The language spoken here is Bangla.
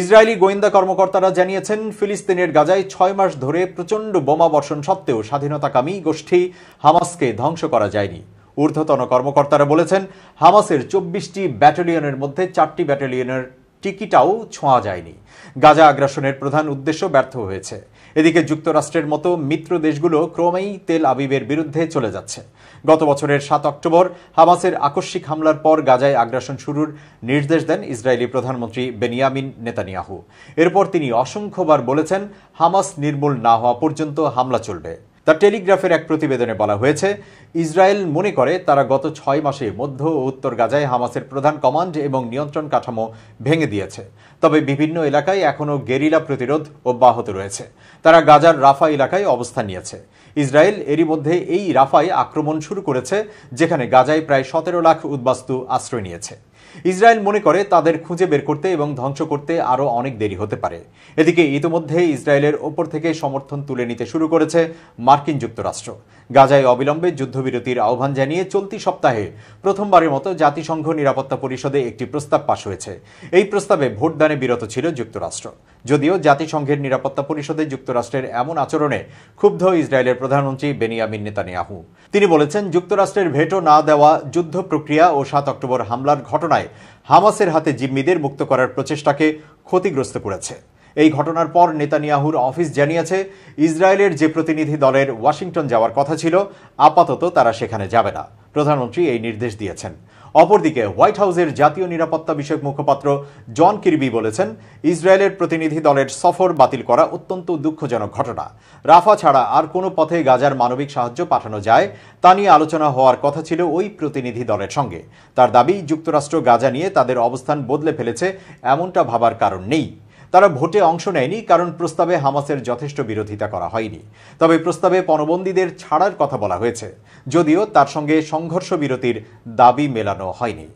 ইসরায়েলি গোয়েন্দা কর্মকর্তারা জানিয়েছেন, ফিলিস্তিনের গাজায় ছয় মাস ধরে প্রচণ্ড বোমা বর্ষণ সত্ত্বেও স্বাধীনতাকামী গোষ্ঠী হামাসকে ধ্বংস করা যায়নি। ঊর্ধ্বতন কর্মকর্তারা বলেছেন, হামাসের চব্বিশটি ব্যাটালিয়নের মধ্যে চারটি ব্যাটালিয়নের টিকিটাও ছোঁয়া যায়নি। গাজা আগ্রাসনের প্রধান উদ্দেশ্য ব্যর্থ হয়েছে। এদিকে যুক্তরাষ্ট্রের মতো মিত্র দেশগুলো ক্রমেই তেল আবিবের বিরুদ্ধে চলে যাচ্ছে। গত বছরের সাত অক্টোবর হামাসের আকস্মিক হামলার পর গাজায় আগ্রাসন শুরুর নির্দেশ দেন ইসরায়েলি প্রধানমন্ত্রী বেনিয়ামিন নেতানিয়াহু। এরপর তিনি অসংখ্যবার বলেছেন, হামাস নির্মূল না হওয়া পর্যন্ত হামলা চলবে। টেলিগ্রাফের এক প্রতিবেদনে বলা হয়েছে, ইসরায়েল মনে করে তারা গত ছয় মাসে মধ্য ও উত্তর গাজায় হামাসের প্রধান কমান্ড এবং নিয়ন্ত্রণ কাঠামো ভেঙে দিয়েছে। তবে বিভিন্ন এলাকায় এখনও গেরিলা প্রতিরোধ অব্যাহত রয়েছে। তারা গাজার রাফা এলাকায় অবস্থান নিয়েছে। ইসরায়েল এরই মধ্যে এই রাফায় আক্রমণ শুরু করেছে, যেখানে গাজায় প্রায় সতেরো লাখ উদ্বাস্তু আশ্রয় নিয়েছে। ইসরায়েল মনে করে তাদের খুঁজে বের করতে এবং ধ্বংস করতে আরও অনেক দেরি হতে পারে। এদিকে ইতিমধ্যে ইসরায়েলের ওপর থেকে সমর্থন তুলে নিতে শুরু করেছে মার্কিন যুক্তরাষ্ট্র। গাজায় অবিলম্বে যুদ্ধবিরতির আহ্বান জানিয়ে চলতি সপ্তাহে প্রথমবারের মতো জাতিসংঘ নিরাপত্তা পরিষদে একটি প্রস্তাব পাশ হয়েছে। এই প্রস্তাবে ভোটদানে বিরত ছিল যুক্তরাষ্ট্র। যদিও জাতিসংঘের নিরাপত্তা পরিষদে যুক্তরাষ্ট্রের এমন আচরণে ক্ষুব্ধ ইসরায়েলের প্রধানমন্ত্রী বেনিয়ামিন নেতানিয়াহু। তিনি বলেছেন, যুক্তরাষ্ট্রের ভেটো না দেওয়া যুদ্ধ প্রক্রিয়া ও সাত অক্টোবর হামলার ঘটনায় হামাসের হাতে জিম্মিদের মুক্ত করার প্রচেষ্টাকে ক্ষতিগ্রস্ত করেছে। এই ঘটনার পর নেতানিয়াহুর অফিস জানিয়েছে, ইসরায়েলের যে প্রতিনিধি দলের ওয়াশিংটন যাওয়ার কথা ছিল, আপাতত তারা সেখানে যাবে না। প্রধানমন্ত্রী এই নির্দেশ দিয়েছেন। অপরদিকে হোয়াইট হাউসের জাতীয় নিরাপত্তা বিষয়ক মুখপাত্র জন কিরবি বলেছেন, ইসরায়েলের প্রতিনিধি দলের সফর বাতিল করা অত্যন্ত দুঃখজনক ঘটনা। রাফা ছাড়া আর কোনো পথে গাজার মানবিক সাহায্য পাঠানো যায়, তা নিয়ে আলোচনা হওয়ার কথা ছিল ওই প্রতিনিধি দলের সঙ্গে। তার দাবি, যুক্তরাষ্ট্র গাজা নিয়ে তাদের অবস্থান বদলে ফেলেছে এমনটা ভাবার কারণ নেই। তারা ভোটে অংশ নেয়নি কারণ প্রস্তাবে হামাসের যথেষ্ট বিরোধিতা করা হয়নি। তবে প্রস্তাবে পণবন্দীদের ছাড়ার কথা বলা হয়েছে, যদিও তার সঙ্গে সংঘর্ষ বিরতির দাবি মেলানো হয়নি।